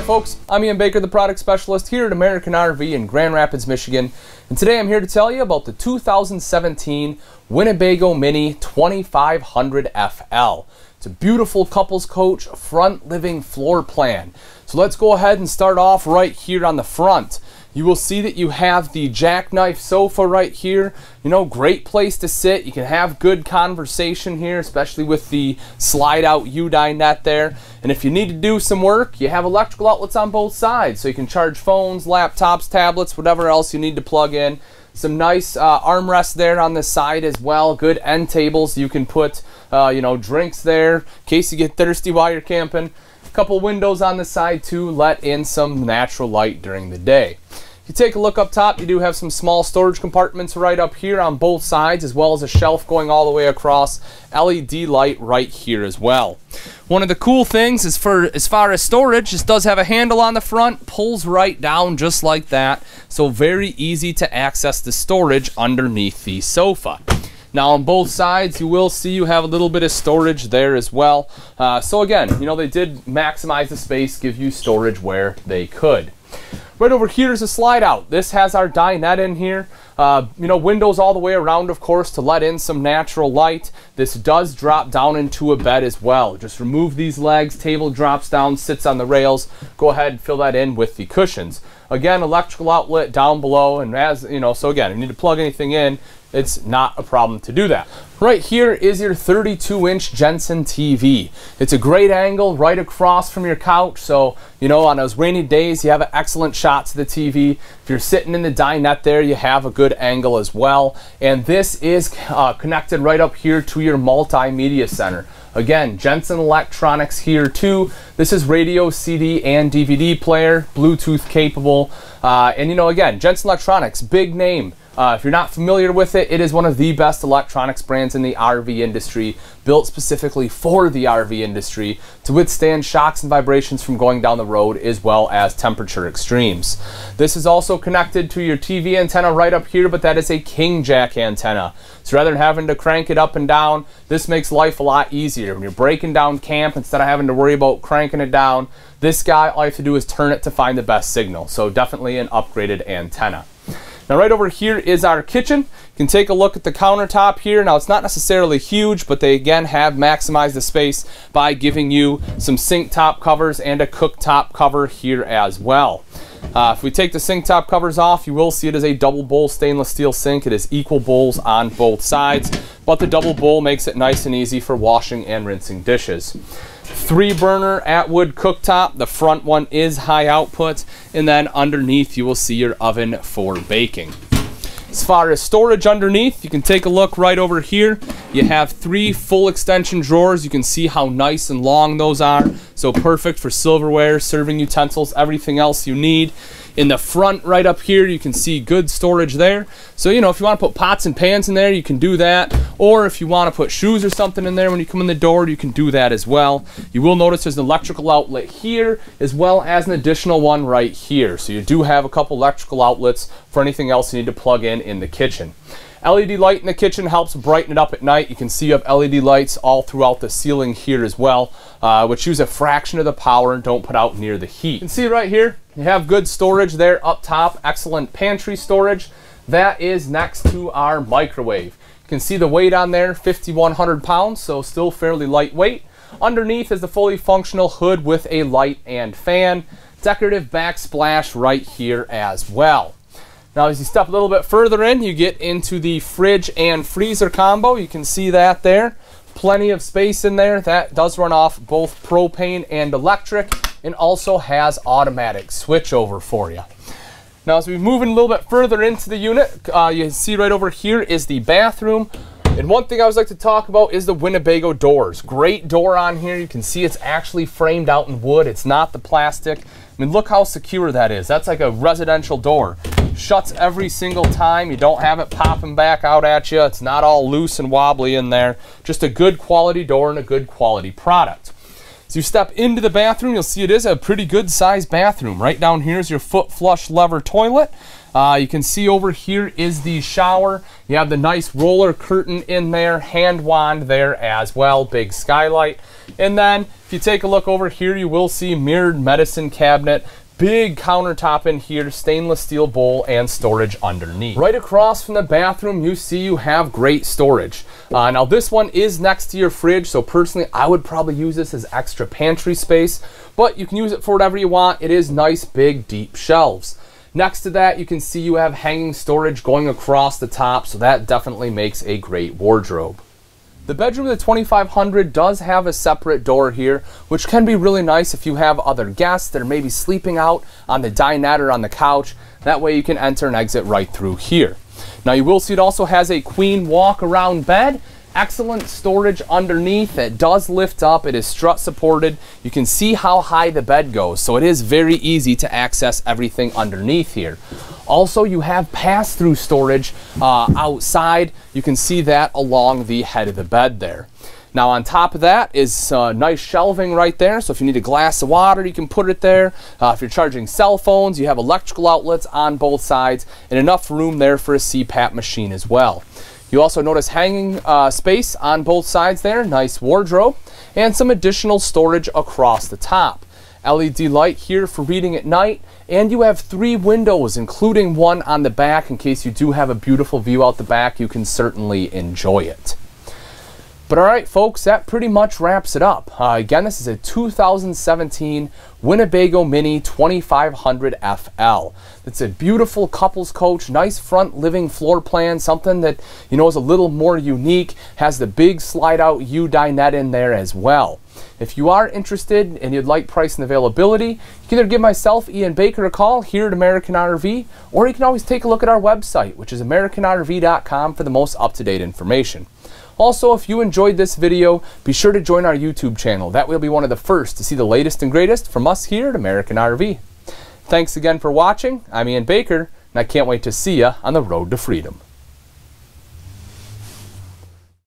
folks, I'm Ian Baker, the product specialist here at American RV in Grand Rapids, Michigan. And today I'm here to tell you about the 2017 Winnebago Minnie 2500 FL. It's a beautiful couples coach, front living floor plan. So let's go ahead and start off right here on the front. You will see that you have the jackknife sofa right here. You know, great place to sit. You can have good conversation here, especially with the slide out U-dinette there. And if you need to do some work, you have electrical outlets on both sides. So you can charge phones, laptops, tablets, whatever else you need to plug in. Some nice uh, armrests there on the side as well. Good end tables. You can put, uh, you know, drinks there in case you get thirsty while you're camping. Couple windows on the side to let in some natural light during the day. If you take a look up top, you do have some small storage compartments right up here on both sides, as well as a shelf going all the way across. LED light right here as well. One of the cool things is for as far as storage, this does have a handle on the front, pulls right down just like that. So very easy to access the storage underneath the sofa. Now on both sides, you will see you have a little bit of storage there as well. Uh, so again, you know, they did maximize the space, give you storage where they could. Right over here is a slide out. This has our dinette in here. Uh, you know, windows all the way around, of course, to let in some natural light. This does drop down into a bed as well. Just remove these legs, table drops down, sits on the rails. Go ahead and fill that in with the cushions. Again, electrical outlet down below, and as you know, so again, if you need to plug anything in, it's not a problem to do that. Right here is your 32 inch Jensen TV. It's a great angle right across from your couch. So, you know, on those rainy days, you have an excellent shot to the TV. If you're sitting in the dinette there, you have a good angle as well. And this is uh, connected right up here to your multimedia center. Again, Jensen Electronics here too. This is radio, CD, and DVD player, Bluetooth capable. Uh, and you know, again, Jensen Electronics, big name. Uh, if you're not familiar with it, it is one of the best electronics brands in the RV industry, built specifically for the RV industry to withstand shocks and vibrations from going down the road as well as temperature extremes. This is also connected to your TV antenna right up here, but that is a King Jack antenna. So rather than having to crank it up and down, this makes life a lot easier. When you're breaking down camp, instead of having to worry about cranking it down, this guy, all you have to do is turn it to find the best signal. So definitely an upgraded antenna. Now right over here is our kitchen. You can take a look at the countertop here. Now it's not necessarily huge, but they again have maximized the space by giving you some sink top covers and a cooktop cover here as well. Uh, if we take the sink top covers off, you will see it is a double bowl stainless steel sink. It is equal bowls on both sides, but the double bowl makes it nice and easy for washing and rinsing dishes. Three burner Atwood cooktop. The front one is high output. And then underneath you will see your oven for baking. As far as storage underneath, you can take a look right over here. You have three full extension drawers. You can see how nice and long those are. So perfect for silverware, serving utensils, everything else you need. In the front right up here, you can see good storage there. So, you know, if you want to put pots and pans in there, you can do that. Or if you want to put shoes or something in there when you come in the door, you can do that as well. You will notice there's an electrical outlet here, as well as an additional one right here. So you do have a couple electrical outlets for anything else you need to plug in in the kitchen. LED light in the kitchen helps brighten it up at night. You can see you have LED lights all throughout the ceiling here as well, uh, which use a fraction of the power and don't put out near the heat. You can see right here, you have good storage there up top, excellent pantry storage. That is next to our microwave. You can see the weight on there, 5,100 pounds, so still fairly lightweight. Underneath is the fully functional hood with a light and fan. Decorative backsplash right here as well. Now as you step a little bit further in, you get into the fridge and freezer combo. You can see that there. Plenty of space in there. That does run off both propane and electric and also has automatic switchover for you. Now as we move in a little bit further into the unit, uh, you see right over here is the bathroom. And one thing I always like to talk about is the Winnebago doors. Great door on here. You can see it's actually framed out in wood. It's not the plastic. I mean, look how secure that is. That's like a residential door. Shuts every single time. You don't have it popping back out at you. It's not all loose and wobbly in there. Just a good quality door and a good quality product. As you step into the bathroom, you'll see it is a pretty good sized bathroom. Right down here is your foot flush lever toilet. Uh, you can see over here is the shower. You have the nice roller curtain in there, hand wand there as well, big skylight. And then If you take a look over here, you will see mirrored medicine cabinet, big countertop in here, stainless steel bowl, and storage underneath. Right across from the bathroom, you see you have great storage. Uh, now this one is next to your fridge, so personally I would probably use this as extra pantry space, but you can use it for whatever you want. It is nice, big, deep shelves. Next to that, you can see you have hanging storage going across the top, so that definitely makes a great wardrobe. The bedroom of the 2500 does have a separate door here, which can be really nice if you have other guests that are maybe sleeping out on the dinette or on the couch. That way you can enter and exit right through here. Now you will see it also has a queen walk around bed excellent storage underneath. It does lift up. It is strut supported. You can see how high the bed goes, so it is very easy to access everything underneath here. Also, you have pass-through storage uh, outside. You can see that along the head of the bed there. Now on top of that is uh, nice shelving right there. So if you need a glass of water, you can put it there. Uh, if you're charging cell phones, you have electrical outlets on both sides and enough room there for a CPAP machine as well. You also notice hanging uh, space on both sides there, nice wardrobe, and some additional storage across the top. LED light here for reading at night, and you have three windows, including one on the back in case you do have a beautiful view out the back, you can certainly enjoy it. But all right, folks, that pretty much wraps it up. Uh, again, this is a 2017 Winnebago Minnie 2500 FL. It's a beautiful couples coach, nice front living floor plan, something that, you know, is a little more unique, has the big slide out U dinette in there as well. If you are interested and you'd like price and availability, you can either give myself, Ian Baker, a call here at American RV, or you can always take a look at our website, which is AmericanRV.com for the most up-to-date information. Also, if you enjoyed this video, be sure to join our YouTube channel. That you'll be one of the first to see the latest and greatest from us here at American RV. Thanks again for watching. I'm Ian Baker, and I can't wait to see you on the road to freedom.